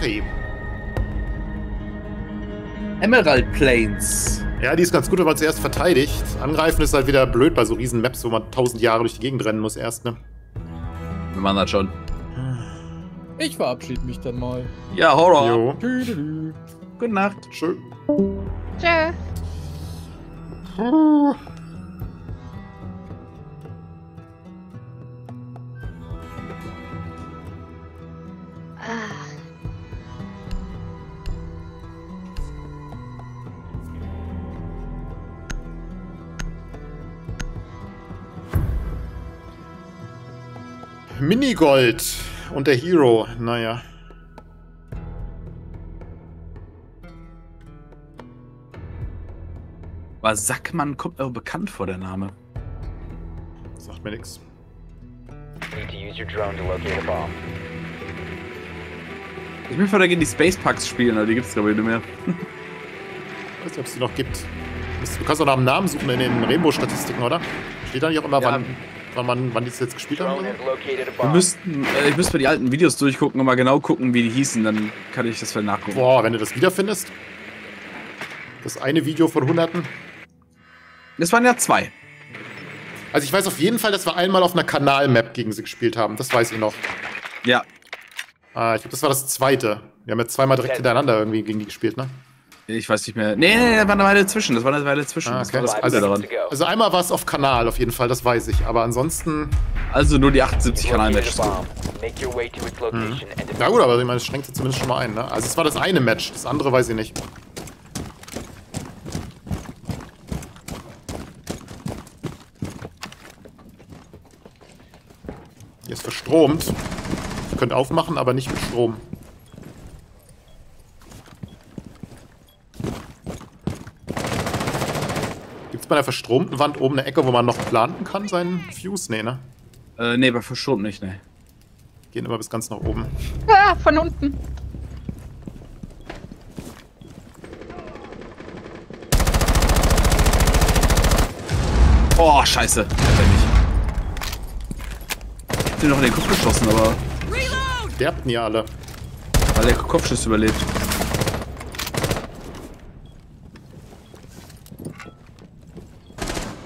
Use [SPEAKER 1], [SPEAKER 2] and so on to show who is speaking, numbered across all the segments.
[SPEAKER 1] Ach
[SPEAKER 2] Emerald Plains.
[SPEAKER 1] Ja, die ist ganz gut, wenn man zuerst verteidigt. Angreifen ist halt wieder blöd bei so riesen Maps, wo man tausend Jahre durch die Gegend rennen muss erst, ne?
[SPEAKER 2] Wir machen das schon.
[SPEAKER 3] Ich verabschiede mich dann mal.
[SPEAKER 2] Ja, Horror.
[SPEAKER 1] Jo.
[SPEAKER 3] Tüdelü.
[SPEAKER 2] Gute Nacht.
[SPEAKER 1] Schön.
[SPEAKER 4] Tschö.
[SPEAKER 1] Minigold und der Hero. Naja.
[SPEAKER 2] Aber Sackmann kommt mir bekannt vor, der Name.
[SPEAKER 1] Sagt mir nix.
[SPEAKER 2] Ich will vor dagegen die Space Packs spielen, aber die gibt's glaube ich nicht mehr.
[SPEAKER 1] Ich weiß nicht, ob es die noch gibt. Du kannst doch nach dem Namen suchen in den Rainbow-Statistiken, oder? Steht da nicht auch immer,
[SPEAKER 2] Ja.
[SPEAKER 1] wann, wann, wann die es jetzt gespielt haben?
[SPEAKER 2] Wir müssten, äh, ich müsste mal die alten Videos durchgucken und mal genau gucken, wie die hießen, dann kann ich das vielleicht nachgucken.
[SPEAKER 1] Boah, wenn du das wiederfindest. Das eine Video von Hunderten.
[SPEAKER 2] Das waren ja zwei.
[SPEAKER 1] Also ich weiß auf jeden Fall, dass wir einmal auf einer Kanal-Map gegen sie gespielt haben. Das weiß ich noch.
[SPEAKER 2] Ja.
[SPEAKER 1] Ah, ich glaube, das war das zweite. Wir haben ja zweimal direkt hintereinander irgendwie gegen die gespielt, ne?
[SPEAKER 2] Ich weiß nicht mehr. Nee, nee, da war eine Weile zwischen. Das war eine Weile zwischen.
[SPEAKER 1] Ah,
[SPEAKER 2] Das
[SPEAKER 1] okay.
[SPEAKER 2] war das
[SPEAKER 5] Five
[SPEAKER 2] Gute
[SPEAKER 5] seconds
[SPEAKER 2] daran.
[SPEAKER 1] Also einmal war es auf Kanal auf jeden Fall, das weiß ich. Aber ansonsten...
[SPEAKER 2] Also nur die 78
[SPEAKER 5] You've located
[SPEAKER 2] Kanal-Matches.
[SPEAKER 5] and
[SPEAKER 1] Na gut, aber ich meine, das schränkt sie zumindest schon mal ein, ne? Also es war das eine Match, das andere weiß ich nicht. Hier ist verstromt. Ihr könnt aufmachen, aber nicht mit Strom. Gibt bei der verstromten Wand oben eine Ecke, wo man noch planten kann, seinen Fuse? Nee, ne?
[SPEAKER 2] Äh, nee, bei Verschoben nicht, ne.
[SPEAKER 1] Gehen immer bis ganz nach oben.
[SPEAKER 4] Ah, von unten.
[SPEAKER 2] Oh, scheiße. Hat er nicht. Ich hab den noch in den Kopf geschossen, aber
[SPEAKER 1] Derbten ja alle.
[SPEAKER 2] weil der Kopfschuss überlebt.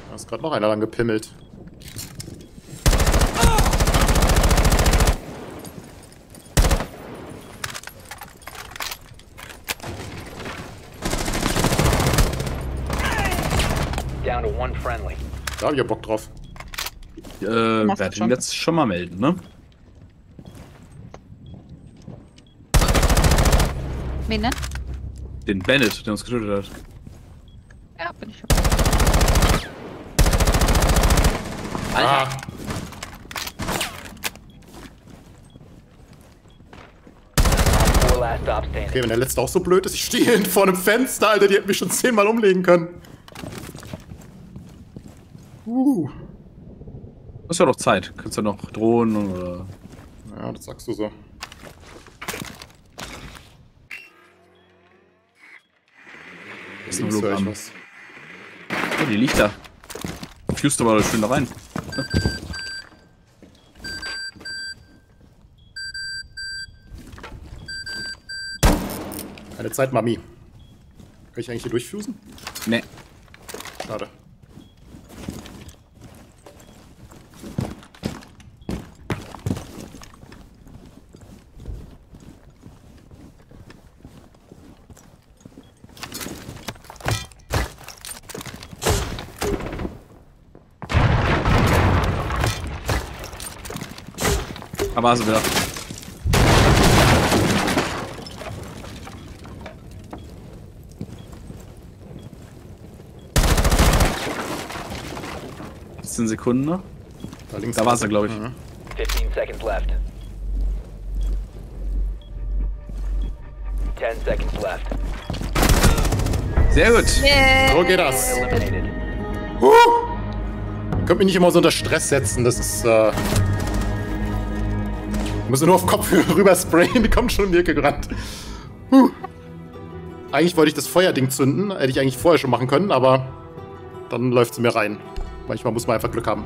[SPEAKER 1] Da ist gerade noch einer lang gepimmelt.
[SPEAKER 5] down to one friendly.
[SPEAKER 1] Da hab ich ja Bock drauf.
[SPEAKER 2] Äh, werde ihn
[SPEAKER 4] schon.
[SPEAKER 2] jetzt schon mal melden, ne?
[SPEAKER 4] Wen denn?
[SPEAKER 2] Den Bennett, der uns getötet hat.
[SPEAKER 4] Ja, bin ich.
[SPEAKER 1] Ah,
[SPEAKER 5] Stop standing.
[SPEAKER 1] okay, wenn der letzte auch so blöd ist. Ich stehe hinten vor einem Fenster, Alter, die hätten mich schon zehnmal umlegen können. Uh.
[SPEAKER 2] Hast ja noch Zeit. Kannst du noch drohen oder.
[SPEAKER 1] Ja, das sagst du so.
[SPEAKER 2] Ist ein Hologramm. Oh, die liegt da. Fuse du mal schön da rein.
[SPEAKER 1] Keine Zeit, Mami. Kann ich eigentlich hier durchfusen?
[SPEAKER 2] Ne.
[SPEAKER 1] Schade.
[SPEAKER 2] Aber also wieder. Zehn Sekunden noch.
[SPEAKER 1] Da links.
[SPEAKER 2] Da war's er, glaube ich.
[SPEAKER 1] Mhm.
[SPEAKER 5] 15 seconds left. 10 seconds left.
[SPEAKER 2] Sehr gut.
[SPEAKER 1] So geht das. Huh. Ihr könnt mich nicht immer so unter Stress setzen, das ist, äh... Muss nur auf Kopf rüber sprayen, kommt schon um gerannt. Huh. Eigentlich wollte ich das Feuerding zünden, hätte ich eigentlich vorher schon machen können, aber dann läuft sie mir rein. Manchmal muss man einfach Glück haben.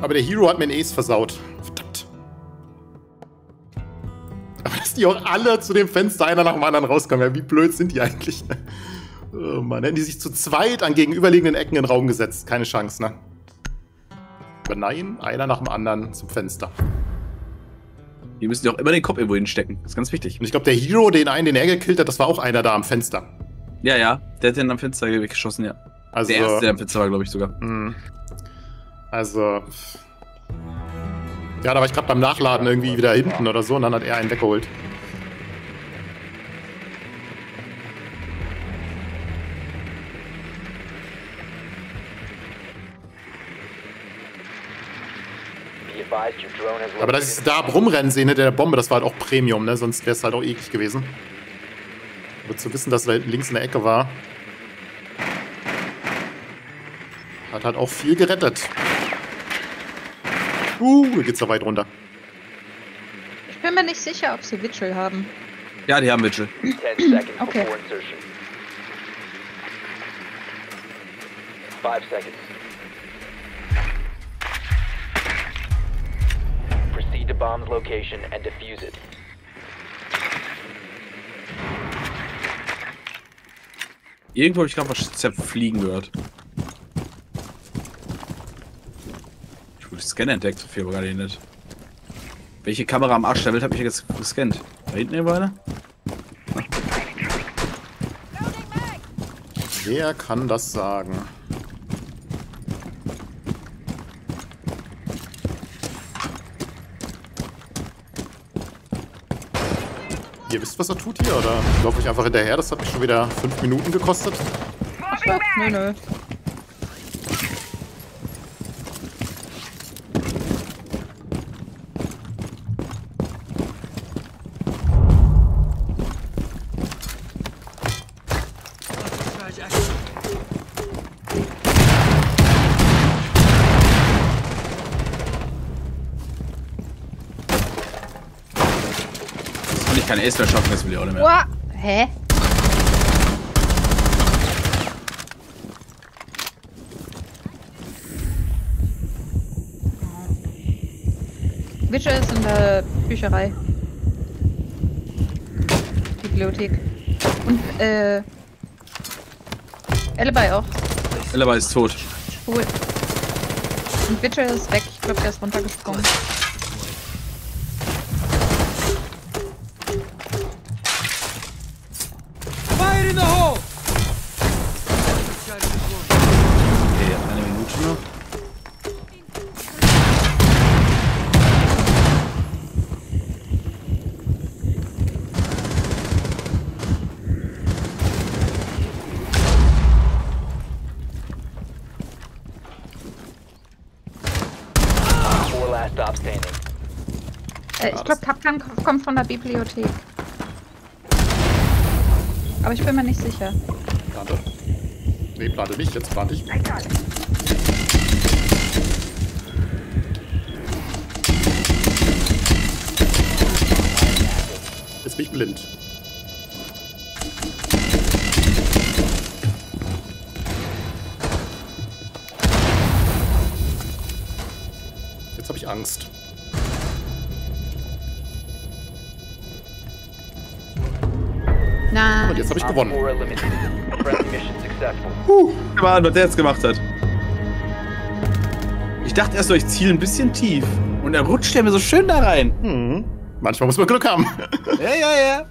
[SPEAKER 1] Aber der Hero hat mir den Ace versaut. Verdammt. Aber dass die auch alle zu dem Fenster einer nach dem anderen rauskommen. Ja, wie blöd sind die eigentlich? Oh Mann, hätten die sich zu zweit an gegenüberliegenden Ecken in den Raum gesetzt. Keine Chance, ne? Aber nein, einer nach dem anderen zum Fenster.
[SPEAKER 2] Die müssen ja auch immer den Kopf irgendwo hinstecken. Das ist ganz wichtig.
[SPEAKER 1] Und ich glaube, der Hero, den einen, den er gekillt hat, das war auch einer da am Fenster.
[SPEAKER 2] Ja, ja. Der hat den am Fenster weggeschossen, ja.
[SPEAKER 1] Also,
[SPEAKER 2] Der erste, der am Fenster war, glaube ich sogar.
[SPEAKER 1] mh. also. Ja, da war ich gerade beim Nachladen irgendwie wieder hinten oder so und dann hat er einen weggeholt. Aber dass ich da rumrennen sehe hinter der Bombe, das war halt auch Premium, ne? Sonst wäre es halt auch eklig gewesen. Aber zu wissen, dass er da hinten links in der Ecke war, hat halt auch viel gerettet. Uh, hier geht's da weit runter.
[SPEAKER 4] Ich bin mir nicht sicher, ob sie Witchel haben.
[SPEAKER 2] Ja, die haben Mitchell.
[SPEAKER 5] 10 seconds
[SPEAKER 4] Okay.
[SPEAKER 5] 5 seconds. Bomb's location and defuse it.
[SPEAKER 2] Irgendwo habe ich gerade was zerfliegen gehört. Ich wurde Scanner entdeckt, so viel aber gerade nicht. Welche Kamera am Arsch der Welt habe ich jetzt gescannt? Da hinten irgendwo eine?
[SPEAKER 1] Wer kann das sagen? Ihr wisst, was er tut hier, oder laufe ich einfach hinterher? Das hat mich schon wieder fünf Minuten gekostet.
[SPEAKER 4] Ach nö, nö.
[SPEAKER 2] Das kann ich kein Ace mehr schaffen, das will ich auch nicht mehr.
[SPEAKER 4] Uah. Hä? Witcher ist in der Bücherei. Bibliothek. Und, äh. Alibi auch.
[SPEAKER 2] Alibi ist tot.
[SPEAKER 4] Cool. Und Witcher ist weg. Ich glaube, der ist runtergesprungen. Von der Bibliothek. Aber ich bin mir nicht sicher.
[SPEAKER 1] Plante. Nee, plante nicht, jetzt plante ich. Jetzt bin ich blind. Jetzt habe ich Angst. Und jetzt habe ich gewonnen.
[SPEAKER 5] 4 eliminated. Friendly mission successful.
[SPEAKER 2] Mal, was der jetzt gemacht hat. Ich dachte erst so, ich ziele ein bisschen tief. Und er rutscht ja mir so schön da rein.
[SPEAKER 1] Hm. Manchmal muss man Glück haben.
[SPEAKER 2] Ja, ja, ja.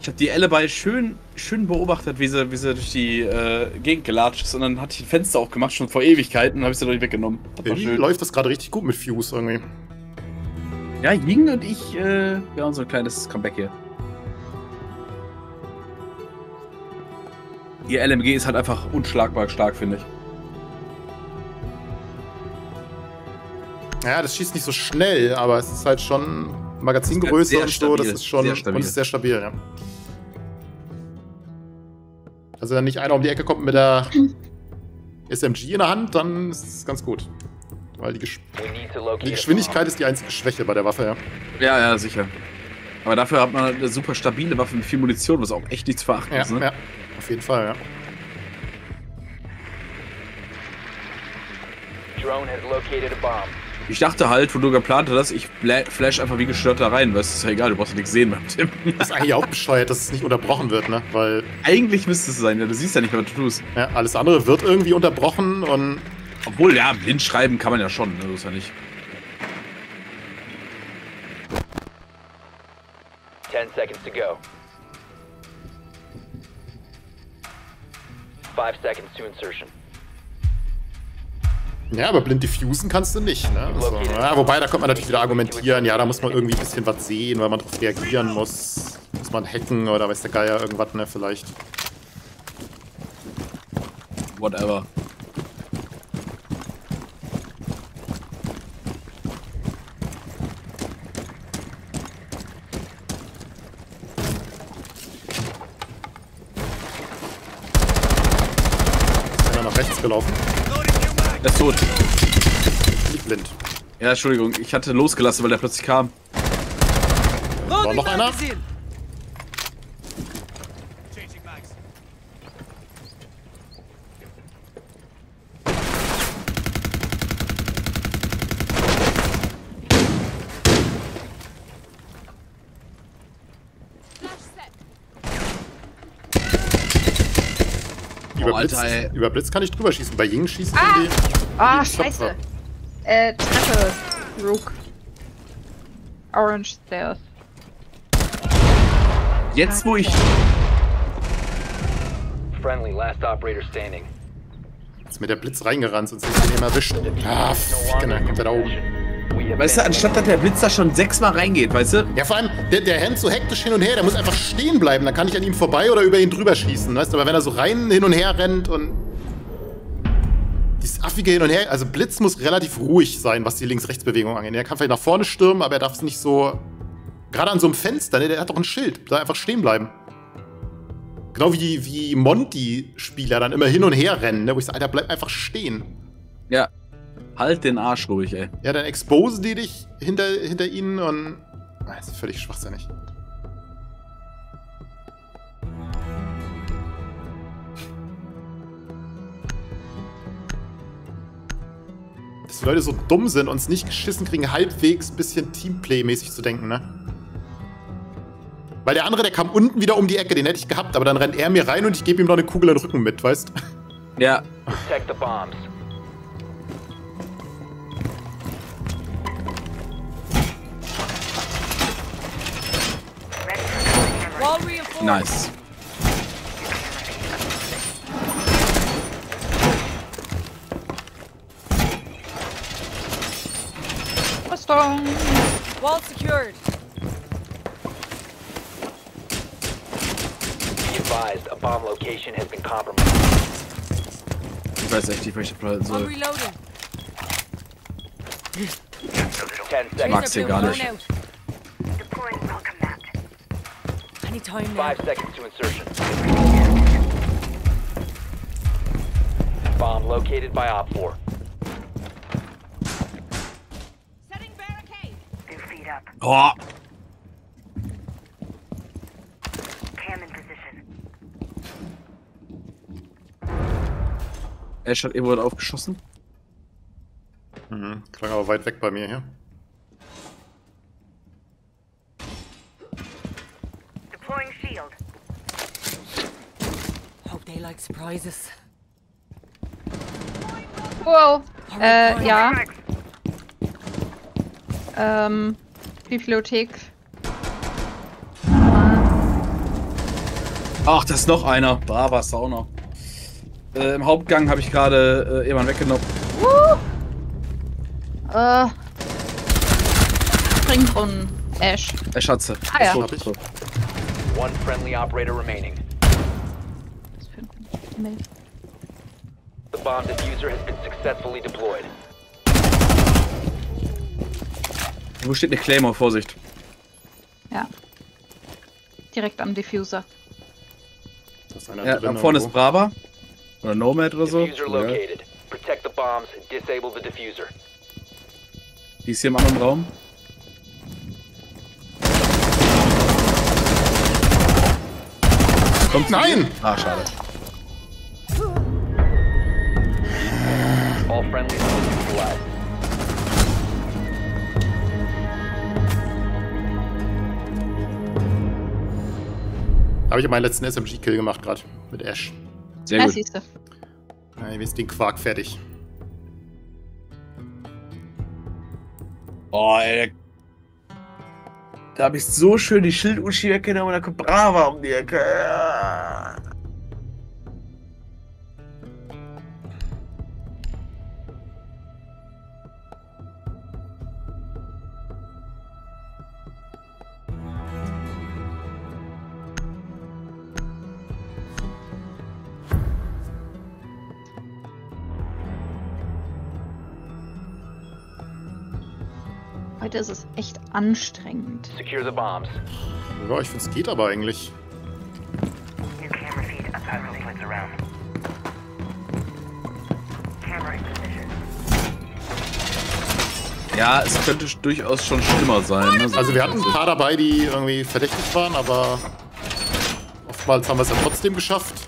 [SPEAKER 2] Ich habe die Alibi schön, schön beobachtet, wie sie, wie sie durch die äh, Gegend gelatscht ist. Und dann hatte ich ein Fenster aufgemacht, schon vor Ewigkeiten, und habe ich sie doch nicht weggenommen. Das
[SPEAKER 1] läuft das gerade richtig gut mit Fuse irgendwie.
[SPEAKER 2] Ja, Ying und ich, äh, wir haben so ein kleines Comeback hier. Ihr LMG ist halt einfach unschlagbar stark, finde ich.
[SPEAKER 1] Ja, das schießt nicht so schnell, aber es ist halt schon Magazingröße und so. Das ist schon
[SPEAKER 2] sehr stabil.
[SPEAKER 1] und ist sehr stabil, ja. Also wenn nicht einer um die Ecke kommt mit der SMG in der Hand, dann ist es ganz gut. Weil die, Gesch die Geschwindigkeit ist die einzige Schwäche bei der Waffe, ja.
[SPEAKER 2] Ja, ja, sicher. Aber dafür hat man eine super stabile Waffe mit viel Munition, was auch echt nichts verachten
[SPEAKER 1] Ja,
[SPEAKER 2] ist, ne?
[SPEAKER 1] ja. Auf jeden Fall, ja.
[SPEAKER 5] Drone has located a bomb.
[SPEAKER 2] Ich dachte halt, wo du geplant hast, ich flash einfach wie gestört da rein. Weißt du, ist ja egal, du brauchst ja nichts sehen beim Tim.
[SPEAKER 1] Das ist eigentlich auch bescheuert, dass es nicht unterbrochen wird, ne? Weil
[SPEAKER 2] Eigentlich müsste es sein, ja, du siehst ja nicht, was du tust.
[SPEAKER 1] ja, alles andere wird irgendwie unterbrochen und
[SPEAKER 2] Obwohl, ja, blind schreiben kann man ja schon, ne? so ist ja nicht.
[SPEAKER 5] 10 seconds to go. 5 seconds to insertion.
[SPEAKER 1] Ja, aber blind diffusen kannst du nicht, ne? Also, ja, wobei, da kommt man natürlich wieder argumentieren, ja, da muss man irgendwie ein bisschen was sehen, weil man darauf reagieren muss. Muss man hacken oder weiß der Geier irgendwas, ne, vielleicht.
[SPEAKER 2] Whatever.
[SPEAKER 1] Gelaufen.
[SPEAKER 2] Er ist tot.
[SPEAKER 1] Nicht blind.
[SPEAKER 2] Ja, Entschuldigung, ich hatte losgelassen, weil der plötzlich kam.
[SPEAKER 3] Loading
[SPEAKER 1] noch einer? Über,
[SPEAKER 2] Oh,
[SPEAKER 1] Blitz,
[SPEAKER 2] Alter,
[SPEAKER 1] über Blitz kann ich drüber schießen. Bei Ying schießen
[SPEAKER 4] Ah!
[SPEAKER 1] die.
[SPEAKER 4] Ah, scheiße. Äh, Treppe. Rook. Orange Stairs.
[SPEAKER 2] Jetzt, wo ich.
[SPEAKER 5] Friendly, last operator standing.
[SPEAKER 1] Ist mir der Blitz reingerannt, sonst hätte ich den erwischt. Ah, ne,
[SPEAKER 5] in
[SPEAKER 1] kommt er da oben.
[SPEAKER 2] Weißt du, anstatt dass der Blitz da schon sechsmal reingeht, weißt du?
[SPEAKER 1] Ja, vor allem, der, der rennt so hektisch hin und her, der muss einfach stehen bleiben. Dann kann ich an ihm vorbei oder über ihn drüber schießen, weißt du? Aber wenn er so rein hin und her rennt und. Dieses affige Hin und Her, also Blitz muss relativ ruhig sein, was die Links-Rechts-Bewegung angeht. Er kann vielleicht nach vorne stürmen, aber er darf es nicht so. Gerade an so einem Fenster, ne, der hat doch ein Schild. Da einfach stehen bleiben. Genau wie, wie Monty-Spieler dann immer hin und her rennen, ne, wo ich sage, Alter, bleib einfach stehen.
[SPEAKER 2] Ja. Halt den Arsch ruhig, ey.
[SPEAKER 1] Ja, dann exposen die dich hinter, hinter ihnen und. Ah, Das ist völlig schwachsinnig. Dass die Leute so dumm sind und es nicht geschissen kriegen, halbwegs ein bisschen Teamplay-mäßig zu denken, ne? Weil der andere, der kam unten wieder um die Ecke, den hätte ich gehabt, aber dann rennt er mir rein und ich gebe ihm noch eine Kugel in den Rücken mit, weißt
[SPEAKER 2] Ja.
[SPEAKER 5] protect the bombs.
[SPEAKER 3] Wall reinforced.
[SPEAKER 2] Nice.
[SPEAKER 4] Rüstung.
[SPEAKER 3] Wall secured.
[SPEAKER 5] Be advised, a bomb location has been compromised.
[SPEAKER 2] Ich weiß echt nicht, welche Plan
[SPEAKER 3] I'm
[SPEAKER 2] soll.
[SPEAKER 3] reloading.
[SPEAKER 5] 10 seconds.
[SPEAKER 2] Mag's hier gar nicht.
[SPEAKER 3] Anytime now.
[SPEAKER 5] 5 seconds to insertion. Bomb located by Op 4.
[SPEAKER 6] Setting barricade. Two feet up.
[SPEAKER 2] Oh,
[SPEAKER 6] Cam in position.
[SPEAKER 2] Ash hat irgendwo aufgeschossen.
[SPEAKER 1] Mhm, klang aber weit weg bei mir hier.
[SPEAKER 3] Hope they like surprises.
[SPEAKER 4] Wow. Äh, ja. Ähm, Bibliothek.
[SPEAKER 2] Ach, da ist noch einer. War Sauna. Äh, Im Hauptgang habe ich gerade äh, jemanden weggenommen.
[SPEAKER 4] Äh. Springbrunnen. Ash.
[SPEAKER 2] Ash hat sie.
[SPEAKER 4] Ah, ja.
[SPEAKER 5] One friendly operator remaining.
[SPEAKER 4] Mail.
[SPEAKER 5] The bomb diffuser has been successfully deployed.
[SPEAKER 2] Wo steht eine Claymore? Vorsicht.
[SPEAKER 4] Ja. Direkt am Diffuser.
[SPEAKER 1] Da ist einer
[SPEAKER 2] Ja,
[SPEAKER 1] drin
[SPEAKER 2] da vorne ist
[SPEAKER 1] irgendwo.
[SPEAKER 2] Brava. Oder Nomad oder so.
[SPEAKER 5] Diffuser
[SPEAKER 2] Ja.
[SPEAKER 5] located. Protect the bombs. Disable the diffuser.
[SPEAKER 2] Die ist hier im anderen Raum. Kommt?
[SPEAKER 1] Nein!
[SPEAKER 2] Ah, schade.
[SPEAKER 5] All friendlies neutralized.
[SPEAKER 1] Da habe ich meinen letzten SMG-Kill gemacht gerade. Mit Ash.
[SPEAKER 2] Sehr
[SPEAKER 4] Ja,
[SPEAKER 2] gut.
[SPEAKER 4] siehst du.
[SPEAKER 1] Ja, jetzt ist den Quark fertig.
[SPEAKER 2] Oh, ey. Da habe ich so schön die Schild-Uschi weggenommen und da kommt Brava um die Ecke. Ja.
[SPEAKER 4] Heute ist es echt anstrengend.
[SPEAKER 5] Secure the bombs.
[SPEAKER 1] Ja, ich finde es geht aber eigentlich.
[SPEAKER 2] Ja, es könnte durchaus schon schlimmer sein. Ne?
[SPEAKER 1] Also wir hatten ein paar dabei, die irgendwie verdächtig waren, aber oftmals haben wir es ja trotzdem geschafft.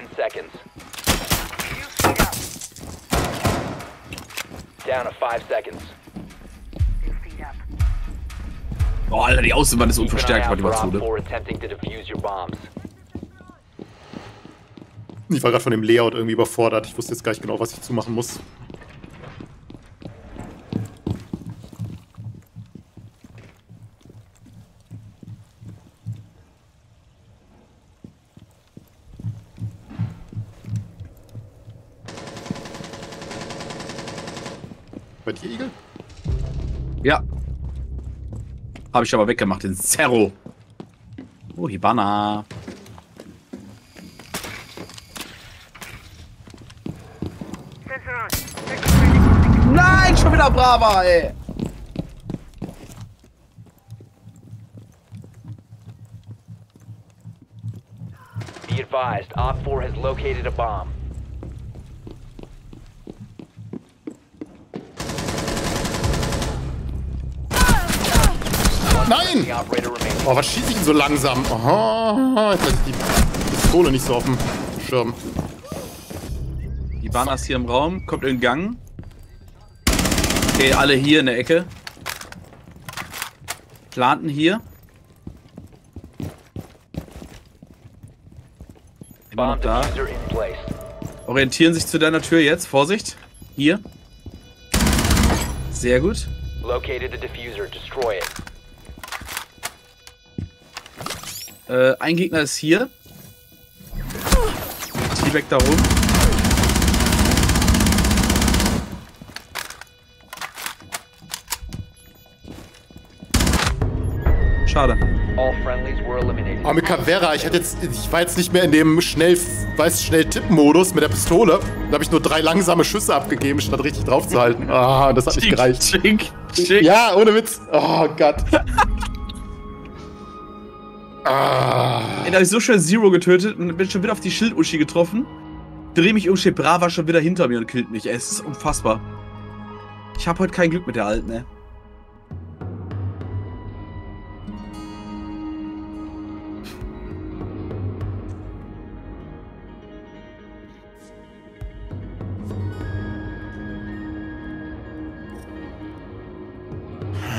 [SPEAKER 5] Ten seconds. Down to five seconds.
[SPEAKER 2] Oh, Alter, die Außenwand ist unverstärkt, war die
[SPEAKER 5] for
[SPEAKER 2] mal zu,
[SPEAKER 5] Op
[SPEAKER 2] ne?
[SPEAKER 5] 4 attempting to defuse your bombs.
[SPEAKER 1] Ich war gerade von dem Layout irgendwie überfordert. Ich wusste jetzt gar nicht genau, was ich zumachen muss. Bei dir, Igel?
[SPEAKER 2] Ja. Habe ich aber weggemacht, den Zerro. Oh, Hibana. Nein, schon wieder Brava, ey.
[SPEAKER 5] Be advised, Op 4 has located a bomb. Operator remains.
[SPEAKER 1] Oh, was schieße ich denn so langsam? Aha, jetzt hatte ich die Pistole nicht so auf dem Schirm.
[SPEAKER 2] Hibana ist hier im Raum, kommt in den Gang. Okay, alle hier in der Ecke. Planten hier. Immer noch da. Orientieren sich zu deiner Tür jetzt. Vorsicht. Hier. Sehr gut.
[SPEAKER 5] Located the diffuser. Destroy it.
[SPEAKER 2] Äh, ein Gegner ist hier. T-Back da rum. Schade.
[SPEAKER 1] Oh, mit Cavera, ich hatte jetzt, ich war jetzt nicht mehr in dem schnell, weiß schnell Tippen-Modus mit der Pistole. Da habe ich nur drei langsame Schüsse abgegeben, statt richtig draufzuhalten. Ah, das hat nicht gereicht. Ja, ohne Witz. Oh Gott. Ah.
[SPEAKER 2] Ey, da hab ich so schnell Zero getötet und bin schon wieder auf die Schilduschi getroffen. Dreh mich um, steht Brava schon wieder hinter mir und killt mich. Ey, es ist unfassbar. Ich habe heute kein Glück mit der Alten, ey.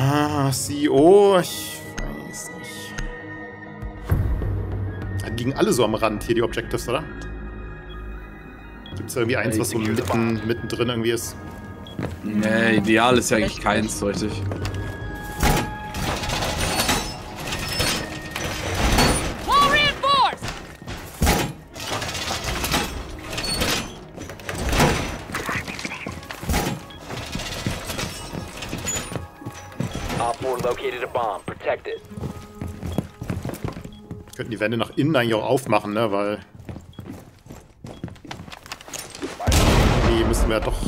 [SPEAKER 1] Ah, CEO, ich liegen alle so am Rand hier, die Objectives, oder? Gibt es irgendwie eins, was so mitten, mittendrin irgendwie ist?
[SPEAKER 2] Nee, ideal ist ja eigentlich keins, so richtig.
[SPEAKER 5] Op 4 located a bomb. Protect it.
[SPEAKER 1] Könnten die Wände nach innen eigentlich auch aufmachen, ne, weil... Nee, müssen wir ja doch...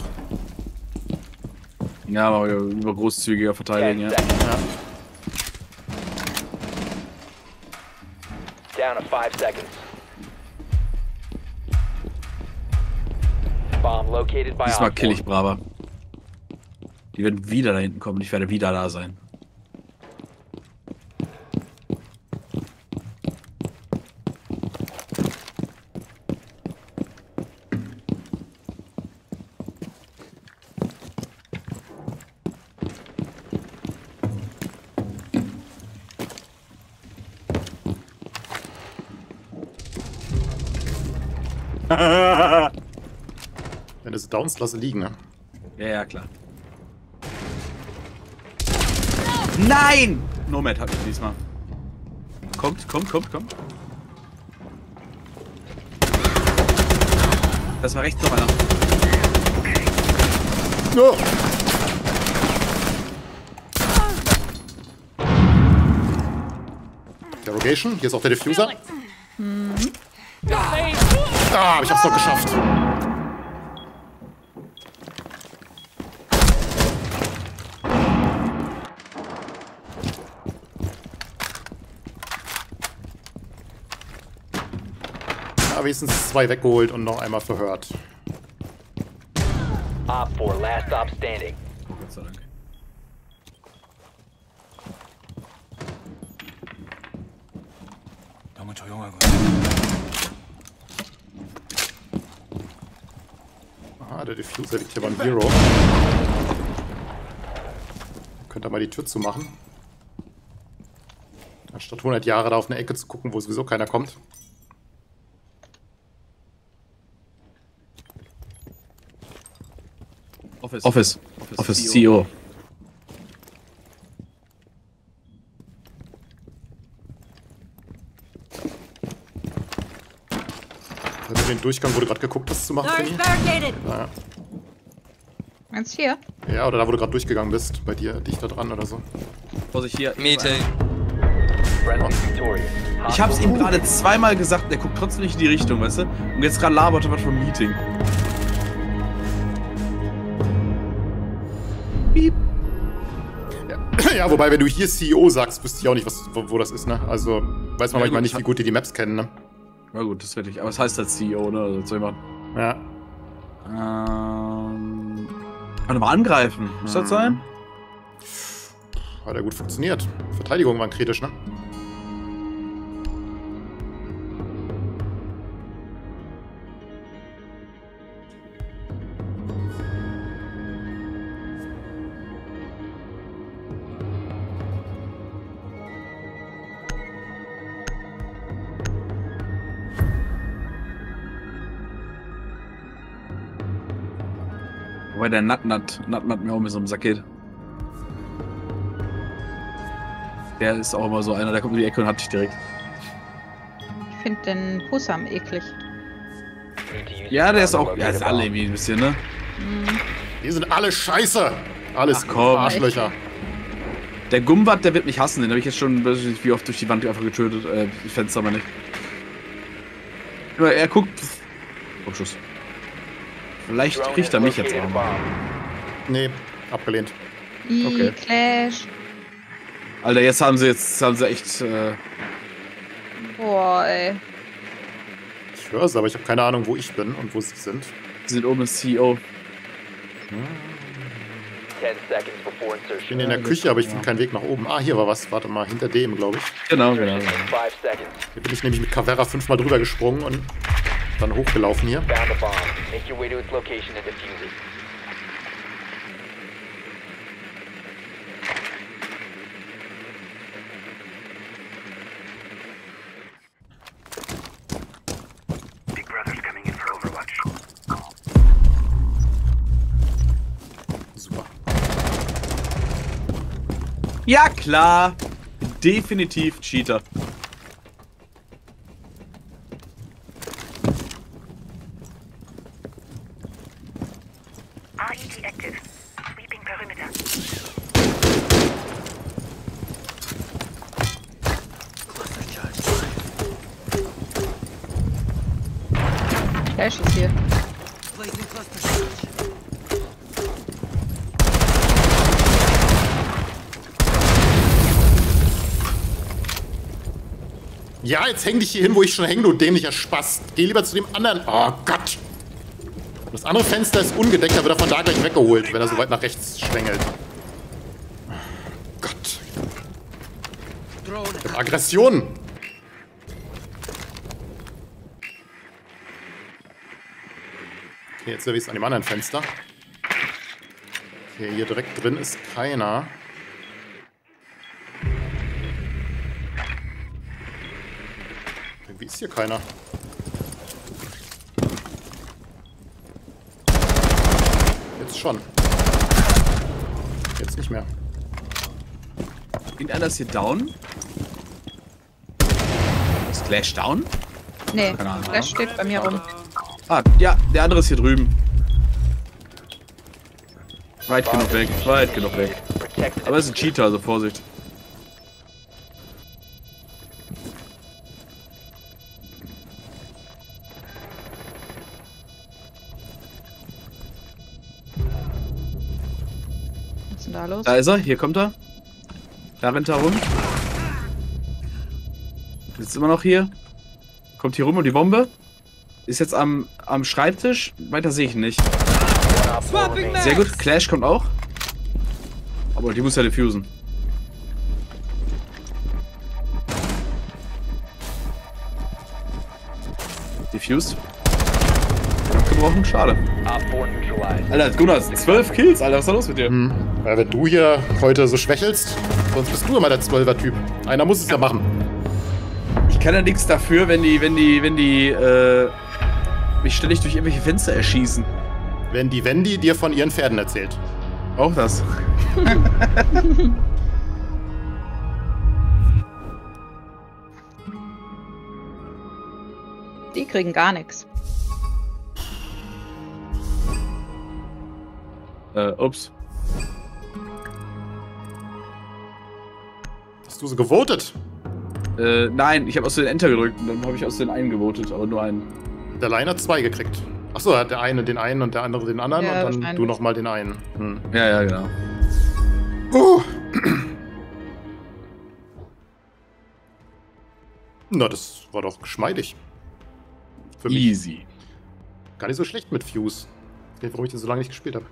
[SPEAKER 2] Ja, aber über großzügiger verteidigen,
[SPEAKER 5] 10
[SPEAKER 2] ja.
[SPEAKER 1] ja.
[SPEAKER 5] Down to 5 seconds. Bomb located by
[SPEAKER 2] Diesmal kill
[SPEAKER 5] 4.
[SPEAKER 2] ich Brava. Die werden wieder da hinten kommen. Ich werde wieder da sein.
[SPEAKER 1] Downs, lasse liegen, ne?
[SPEAKER 2] Ja, ja, klar. Nein! Nomad hat mich diesmal. Kommt, kommt, kommt, kommt. Das war rechts noch einer.
[SPEAKER 1] Oh. Interrogation, hier ist auch der Diffuser. Ah, aber ich hab's noch geschafft. Wenigstens zwei weggeholt und noch einmal verhört.
[SPEAKER 5] Op 4, last stop standing.
[SPEAKER 2] Oh, Gott sei Dank.
[SPEAKER 1] Aha, der Diffuser liegt hier beim Hero. Könnt ihr mal die Tür zumachen. Anstatt 100 Jahre da auf eine Ecke zu gucken, wo sowieso keiner kommt.
[SPEAKER 2] Office. Office. Office CEO.
[SPEAKER 1] Also den Durchgang, wo du gerade geguckt hast, zu machen. Ja.
[SPEAKER 4] Meinst hier?
[SPEAKER 1] ja, oder da, wo du gerade durchgegangen bist. Bei dir, dichter dran oder so.
[SPEAKER 2] Vorsicht hier.
[SPEAKER 7] Meeting.
[SPEAKER 2] Ich hab's ihm gerade zweimal gesagt, der guckt trotzdem nicht in die Richtung, weißt du? Und jetzt gerade labert er was vom Meeting. Piep.
[SPEAKER 1] ja, wobei, wenn du hier CEO sagst, wüsste ich auch nicht, was, wo, wo das ist, ne? Also, weiß man
[SPEAKER 2] Ja,
[SPEAKER 1] manchmal
[SPEAKER 2] gut,
[SPEAKER 1] nicht, wie gut die die Maps kennen, ne?
[SPEAKER 2] Na gut, das werde ich. Aber es heißt als CEO, ne? Also, soll ich machen?
[SPEAKER 1] Ja.
[SPEAKER 2] Ähm. Kann mal angreifen. Muss das
[SPEAKER 1] Mhm.
[SPEAKER 2] sein?
[SPEAKER 1] Hat ja gut funktioniert. Verteidigung waren kritisch, ne?
[SPEAKER 2] Der Nat Nat Nat Nat mir auch mit so einem Sack geht. Der ist auch immer so einer, der kommt um die Ecke und hat dich direkt.
[SPEAKER 4] Ich finde den Pusam eklig.
[SPEAKER 2] Ja, der ist auch. Ja, ist alle irgendwie ein bisschen, ne?
[SPEAKER 1] Die sind alle scheiße! Alles
[SPEAKER 2] Ach, komm.
[SPEAKER 1] Arschlöcher.
[SPEAKER 2] Der Gumbat, der wird mich hassen. Den habe ich jetzt schon weiß ich nicht, wie oft durch die Wand einfach getötet. Äh, die Fenster aber nicht. Aber er guckt. Oh, Schuss. Vielleicht kriegt er mich jetzt auch.
[SPEAKER 5] bomb.
[SPEAKER 1] Nee, abgelehnt.
[SPEAKER 4] I
[SPEAKER 2] Okay.
[SPEAKER 4] Clash.
[SPEAKER 2] Alter, jetzt haben sie jetzt haben sie echt. Äh,
[SPEAKER 4] Boah, ey.
[SPEAKER 1] Ich höre es, aber ich habe keine Ahnung, wo ich bin und wo sie sind.
[SPEAKER 2] sie sind oben im CEO.
[SPEAKER 5] 10 seconds before
[SPEAKER 1] Ich bin in der Küche, aber ich finde keinen Weg nach oben. Ah, hier war was. Warte mal, hinter dem, glaube ich.
[SPEAKER 2] Genau, genau.
[SPEAKER 5] 5 seconds.
[SPEAKER 1] Hier bin ich nämlich mit Cavera fünfmal drüber gesprungen und dann hochgelaufen hier. Super.
[SPEAKER 2] Ja, klar. Definitiv Cheater.
[SPEAKER 6] RED active. Sweeping perimeter.
[SPEAKER 4] Clash ist hier.
[SPEAKER 1] Ja, jetzt häng dich hier hin, wo ich schon hänge, du dämlicher Spaß. Geh lieber zu dem anderen. Oh Gott. Das andere Fenster ist ungedeckt, da wird er von da gleich weggeholt, wenn er so weit nach rechts schwängelt. Gott. Ich hab Aggression. Okay, jetzt sehe ich es an dem anderen Fenster. Okay, hier direkt drin ist keiner. Irgendwie ist hier keiner. Jetzt schon. Jetzt nicht mehr.
[SPEAKER 2] Irgendeiner ist hier down. Ist Clash down?
[SPEAKER 4] Nee,
[SPEAKER 2] Keine Ahnung.
[SPEAKER 4] Flash steht bei mir rum.
[SPEAKER 2] Ah, ja, der andere ist hier drüben. Weit genug weg, weit genug weg. Aber es ist ein Cheater, also Vorsicht.
[SPEAKER 4] Da los?
[SPEAKER 2] Da ist er, hier kommt er. Da rennt er rum. Ist immer noch hier. Kommt hier rum und die Bombe. Ist jetzt am, am Schreibtisch. Weiter sehe ich ihn nicht. Sehr gut, Clash kommt auch. Aber die muss ja diffusen. Diffused. Abgebrochen, schade.
[SPEAKER 5] Op 4 neutralized.
[SPEAKER 2] Alter, Gunnar, 12 Kills, Alter, was ist da los mit dir?
[SPEAKER 1] Hm. Ja, wenn du hier heute so schwächelst, sonst bist du immer der Zwölfer-Typ. Einer muss es ja machen.
[SPEAKER 2] Ich kann ja nichts dafür, wenn die, wenn die, wenn die, äh, mich ständig durch irgendwelche Fenster erschießen.
[SPEAKER 1] Wenn die Wendy dir von ihren Pferden erzählt.
[SPEAKER 2] Auch das.
[SPEAKER 4] Die kriegen gar nichts.
[SPEAKER 2] Äh, ups.
[SPEAKER 1] Hast du so gewotet?
[SPEAKER 2] Äh, nein, ich habe aus den Enter gedrückt und dann habe ich aus den einen gewotet, aber nur einen.
[SPEAKER 1] Der Line hat zwei gekriegt. Achso, hat der eine den einen und der andere den anderen
[SPEAKER 4] Ja,
[SPEAKER 1] und dann du nochmal den einen. Hm.
[SPEAKER 2] Ja, ja, genau.
[SPEAKER 1] Uh. Na, das war doch geschmeidig. Für mich
[SPEAKER 2] Easy.
[SPEAKER 1] gar nicht so schlecht mit Fuse. Ich weiß nicht, warum ich den so lange nicht gespielt habe.